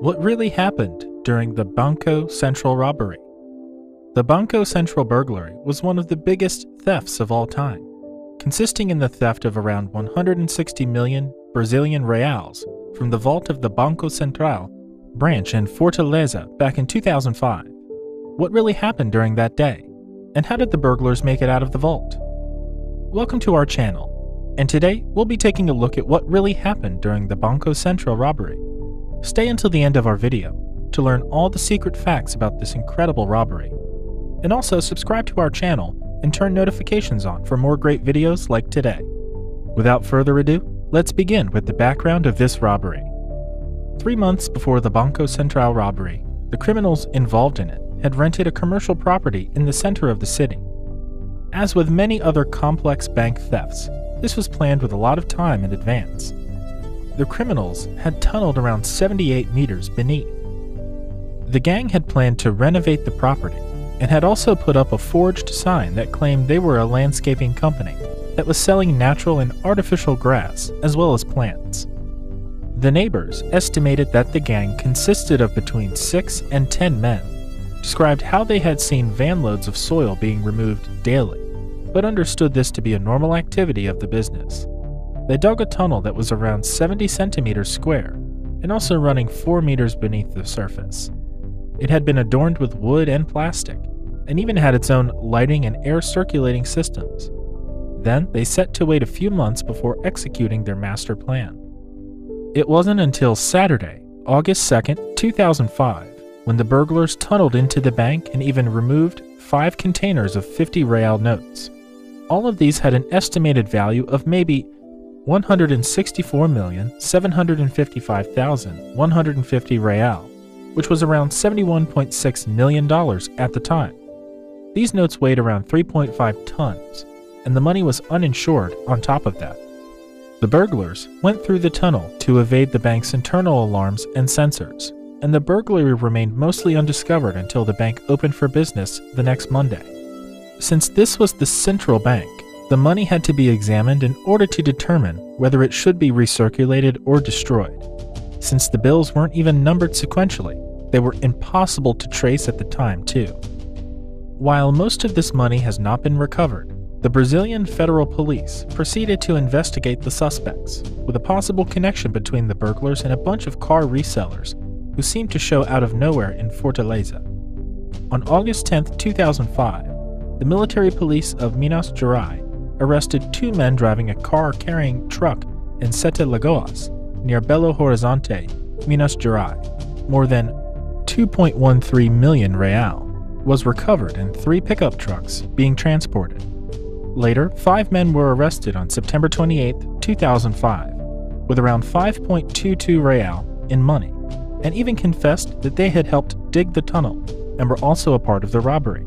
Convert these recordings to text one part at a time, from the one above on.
What really happened during the Banco Central robbery? The Banco Central burglary was one of the biggest thefts of all time, consisting in the theft of around 160 million Brazilian reals from the vault of the Banco Central branch in Fortaleza back in 2005. What really happened during that day? And how did the burglars make it out of the vault? Welcome to our channel, and today we'll be taking a look at what really happened during the Banco Central robbery. Stay until the end of our video to learn all the secret facts about this incredible robbery. And also subscribe to our channel and turn notifications on for more great videos like today. Without further ado, let's begin with the background of this robbery. Three months before the Banco Central robbery, the criminals involved in it had rented a commercial property in the center of the city. As with many other complex bank thefts, this was planned with a lot of time in advance the criminals had tunneled around 78 meters beneath. The gang had planned to renovate the property and had also put up a forged sign that claimed they were a landscaping company that was selling natural and artificial grass as well as plants. The neighbors estimated that the gang consisted of between 6 and 10 men, described how they had seen vanloads of soil being removed daily, but understood this to be a normal activity of the business. They dug a tunnel that was around 70 centimeters square and also running 4 meters beneath the surface. It had been adorned with wood and plastic, and even had its own lighting and air circulating systems. Then they set to wait a few months before executing their master plan. It wasn't until Saturday, August 2nd, 2005, when the burglars tunneled into the bank and even removed five containers of 50 real notes. All of these had an estimated value of maybe 164,755,150 real, which was around $71.6 million at the time. These notes weighed around 3.5 tons, and the money was uninsured on top of that. The burglars went through the tunnel to evade the bank's internal alarms and sensors, and the burglary remained mostly undiscovered until the bank opened for business the next Monday. Since this was the central bank, the money had to be examined in order to determine whether it should be recirculated or destroyed. Since the bills weren't even numbered sequentially, they were impossible to trace at the time, too. While most of this money has not been recovered, the Brazilian federal police proceeded to investigate the suspects, with a possible connection between the burglars and a bunch of car resellers who seemed to show out of nowhere in Fortaleza. On August 10, 2005, the military police of Minas Gerais arrested two men driving a car carrying truck in Sete Lagoas, near Belo Horizonte, Minas Gerais. More than 2.13 million real was recovered in three pickup trucks being transported. Later, five men were arrested on September 28, 2005, with around 5.22 real in money, and even confessed that they had helped dig the tunnel and were also a part of the robbery.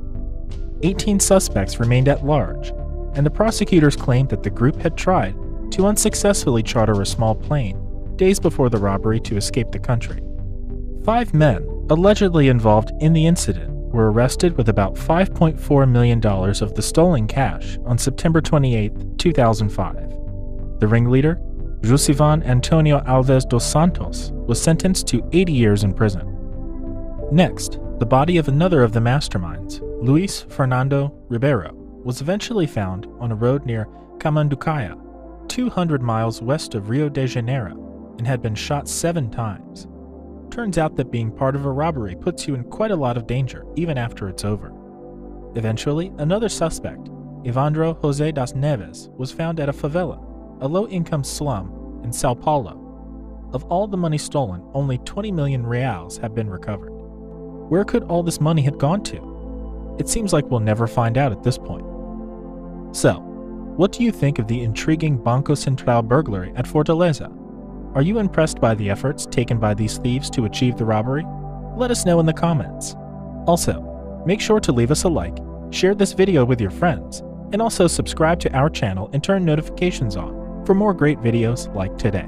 18 suspects remained at large, and the prosecutors claimed that the group had tried to unsuccessfully charter a small plane days before the robbery to escape the country. Five men, allegedly involved in the incident, were arrested with about $5.4 million of the stolen cash on September 28, 2005. The ringleader, Jusivan Antonio Alves dos Santos, was sentenced to 80 years in prison. Next, the body of another of the masterminds, Luis Fernando Ribeiro, was eventually found on a road near Camanducaia, 200 miles west of Rio de Janeiro, and had been shot seven times. Turns out that being part of a robbery puts you in quite a lot of danger even after it's over. Eventually, another suspect, Evandro Jose das Neves, was found at a favela, a low income slum in Sao Paulo. Of all the money stolen, only 20 million reals have been recovered. Where could all this money have gone to? It seems like we'll never find out at this point. So, what do you think of the intriguing Banco Central burglary at Fortaleza? Are you impressed by the efforts taken by these thieves to achieve the robbery? Let us know in the comments. Also, make sure to leave us a like, share this video with your friends, and also subscribe to our channel and turn notifications on for more great videos like today.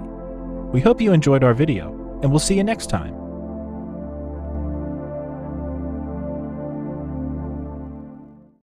We hope you enjoyed our video, and we'll see you next time.